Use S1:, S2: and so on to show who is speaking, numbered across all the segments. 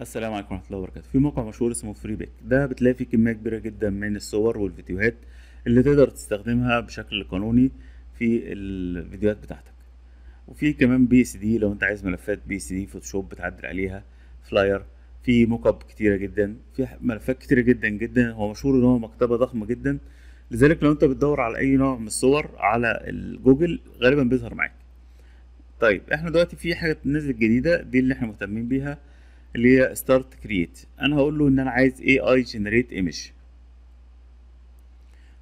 S1: السلام عليكم ورحمة الله وبركاته. في موقع مشهور اسمه Freepik ده بتلاقي فيه كمية كبيرة جدا من الصور والفيديوهات اللي تقدر تستخدمها بشكل قانوني في الفيديوهات بتاعتك. وفي كمان PSD لو انت عايز ملفات PSD Photoshop بتعدل عليها flyer في mockup كتيرة جدا في ملفات كتيرة جدا جدا. هو مشهور إن هو مكتبة ضخمة جدا. لذلك لو انت بتدور على أي نوع من الصور على الجوجل غالبا بيظهر معاك. طيب إحنا دلوقتي في حاجة نزلت جديدة دي اللي إحنا مهتمين بيها. اللي هي start create أنا هقول له إن أنا عايز AI generate image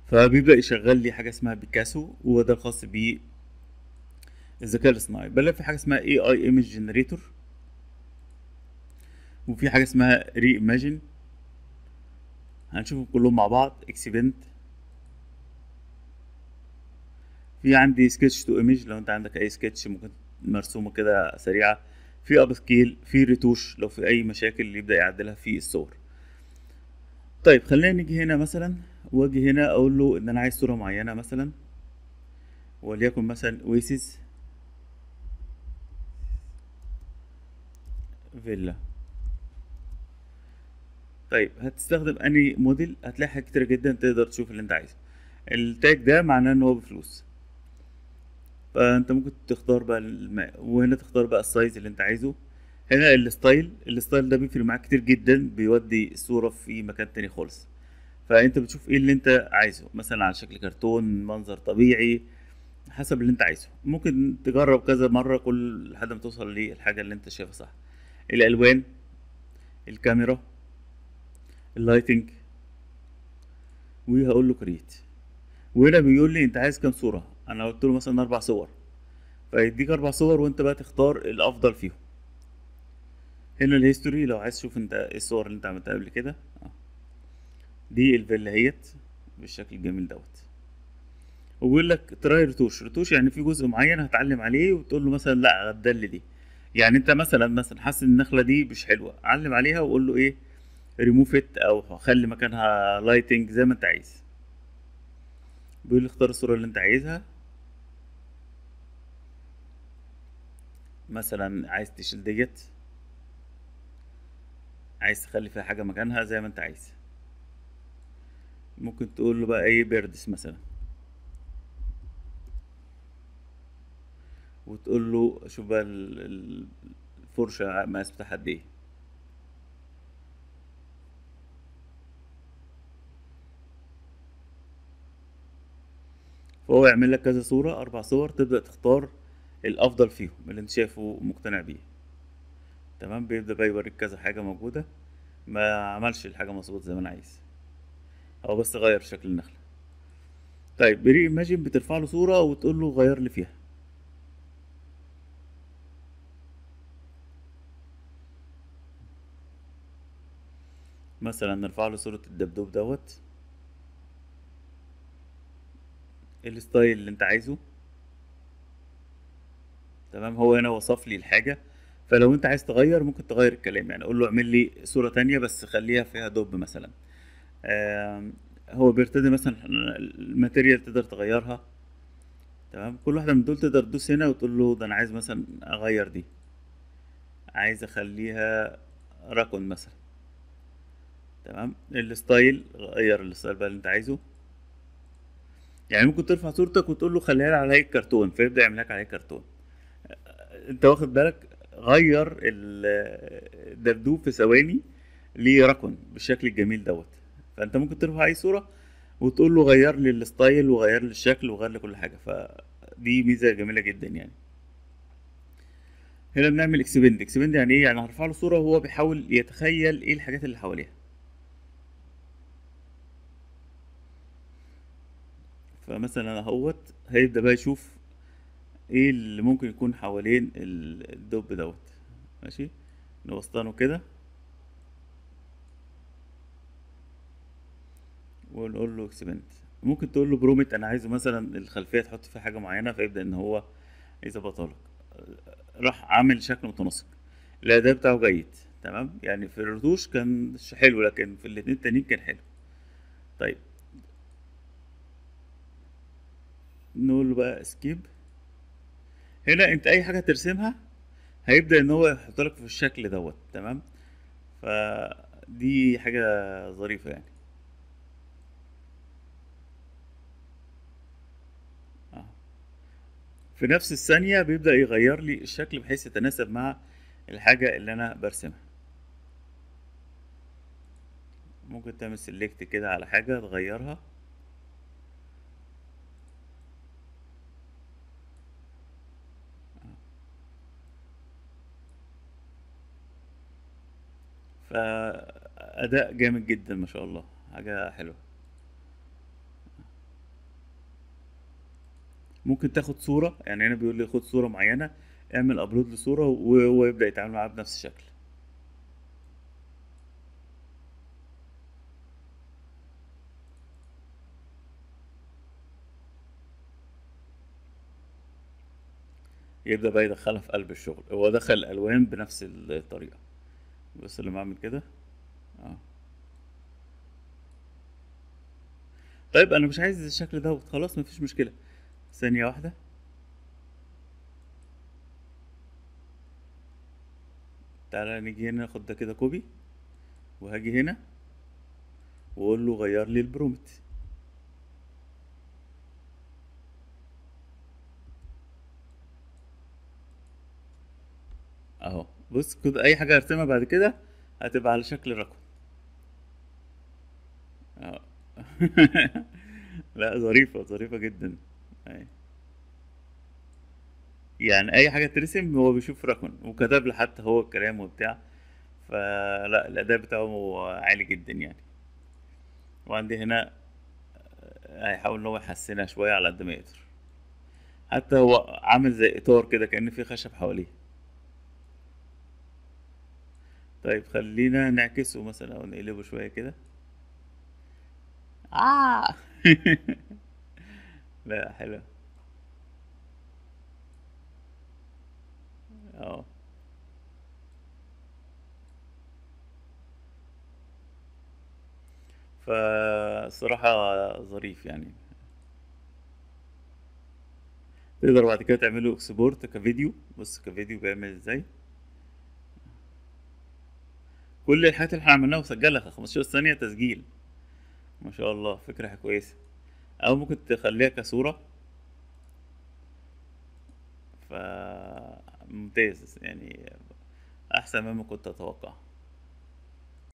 S1: فبيبدأ يشغل لي حاجة اسمها Pikaso وده الخاص ب الذكاء الاصطناعي. بل في حاجة اسمها AI image generator وفي حاجة اسمها reimagine هنشوفهم كلهم مع بعض. expand في عندي sketch to image لو أنت عندك أي سكتش ممكن مرسومة كده سريعة. في upscale في retouch لو في أي مشاكل يبدأ يعدلها في الصور. طيب خلينا نيجي هنا مثلا وأجي هنا أقول له إن أنا عايز صورة معينة مثلا. وليكن مثلا ويسز فيلا طيب هتستخدم any model هتلاقي حاجات كتير جدا تقدر تشوف اللي أنت عايزه. التاج ده معناه إن هو بفلوس. فأنت ممكن تختار بقى الم... وهنا تختار بقى ال size اللي أنت عايزه. هنا ال style ال style ده بيفرق معاك كتير جدا بيودي الصورة في مكان تاني خالص. فأنت بتشوف إيه اللي أنت عايزه. مثلا على شكل كرتون منظر طبيعي حسب اللي أنت عايزه. ممكن تجرب كذا مرة كل لحد ما توصل للحاجة اللي أنت شايفها صح. الألوان الكاميرا ال lighting وهقول له create وهنا بيقول لي أنت عايز كام صورة؟ أنا قلت له مثلا أربع صور. فيديك أربع صور وأنت بقى تختار الأفضل فيهم. هنا ال history لو عايز تشوف أنت إيه الصور اللي أنت عملتها قبل كده. آه. دي الفيلا هيت بالشكل الجميل دوت. وبيقول لك try retouch. retouch يعني في جزء معين هتعلم عليه وتقول له مثلا لا عدل دي. يعني أنت مثلا مثلا حاسس إن النخلة دي مش حلوة علم عليها وقول له إيه ريموف ات أو خلي مكانها lighting زي ما أنت عايز. بيقول لي اختار الصورة اللي أنت عايزها. مثلا عايز تشيل ديت عايز تخلي فيها حاجة مكانها زي ما انت عايز. ممكن تقول له بقى إيه birds مثلا. وتقول له شوف بقى الفرشة مقاس بتاعها قد إيه. فهو يعمل لك كذا صورة أربع صور تبدأ تختار الأفضل فيهم اللي أنت شايفه مقتنع بيه. تمام؟ بيبدأ بقى يوريك كذا حاجة موجودة ما عملش الحاجة مظبوط زي ما أنا عايز. هو بس غير شكل النخلة. طيب ب reimagine بترفع له صورة وتقول له غير لي فيها. مثلا نرفع له صورة الدبدوب دوت. ال style اللي أنت عايزه. تمام؟ هو هنا وصف لي الحاجة فلو أنت عايز تغير ممكن تغير الكلام يعني أقول له اعمل لي صورة تانية بس خليها فيها دب مثلا. هو بيرتدي مثلا ال material تقدر تغيرها تمام؟ كل واحدة من دول تقدر تدوس هنا وتقول له ده أنا عايز مثلا أغير دي. عايز أخليها راكون مثلا. تمام؟ ال style غير ال style بقى اللي أنت عايزه. يعني ممكن ترفع صورتك وتقول له خليها لي على هيئة كرتون فيبدأ يعمل لك عليه كرتون. انت واخد بالك غير الدبدوب في ثواني لرقم بالشكل الجميل دوت. فانت ممكن ترفع اي صورة وتقول له غير لي ال style وغير لي الشكل وغير لي كل حاجة. فدي ميزة جميلة جدا يعني. هنا بنعمل expand. expand يعني إيه؟ يعني هرفع له صورة وهو بيحاول يتخيل إيه الحاجات اللي حواليها. فمثلا اهوت هيبدأ بقى يشوف إيه اللي ممكن يكون حوالين الدب دوت. ماشي؟ نوسطنه كده. ونقول له اكسبنت ممكن تقول له برومت أنا عايزه مثلا الخلفية تحط فيها حاجة معينة فيبدأ إن هو يظبطها لك راح عامل شكل متناسق. الاداء بتاعه جيد. تمام؟ يعني في الرتوش كان حلو لكن في الاتنين التانيين كان حلو. طيب. نقول له بقى اسكيب هنا انت اي حاجة ترسمها هيبدأ ان هو يحط لك في الشكل دوت تمام؟ فدي حاجة ظريفة يعني. آه. في نفس الثانية بيبدأ يغير لي الشكل بحيث يتناسب مع الحاجة اللي أنا برسمها. ممكن تعمل select كده على حاجة تغيرها. فأداء جامد جدا ما شاء الله. حاجة حلوة. ممكن تاخد صورة يعني هنا بيقول لي خد صورة معينة اعمل upload لصورة وهو يبدأ يتعامل معاها بنفس الشكل. يبدأ بقى يدخلها في قلب الشغل هو دخل الألوان بنفس الطريقة. بس لما أعمل كده. آه. طيب أنا مش عايز الشكل ده خلاص مفيش مشكلة. ثانية واحدة. تعالى نيجي هنا ناخد ده كده كوبي وهاجي هنا وأقول له غير لي البرومت. أهو. بص كده أي حاجة ارسمها بعد كده هتبقى على شكل رقم. آه. لا ظريفة ظريفة جدا. أي. يعني أي حاجة ترسم هو بيشوف رقم وكتب لي حتى هو الكلام وبتاع. فلا الأداء بتاعه عالي جدا يعني. وعندي هنا هيحاول إن هو يحسنها شوية على قد ما يقدر. حتى هو عامل زي إطار كده كأن في خشب حواليه. طيب خلينا نعكسه مثلا أو نقلبه شوية كده. آه. لا حلو. آه. فالصراحة ظريف يعني. تقدر بعد كده تعمله اكسبورت كفيديو. بص كفيديو بيعمل إزاي؟ كل الحاجات اللي إحنا عملناها وسجلها 15 ثانية تسجيل. ما شاء الله فكرة كويسة. أو ممكن تخليها كصورة. ف ممتاز يعني أحسن مما كنت أتوقع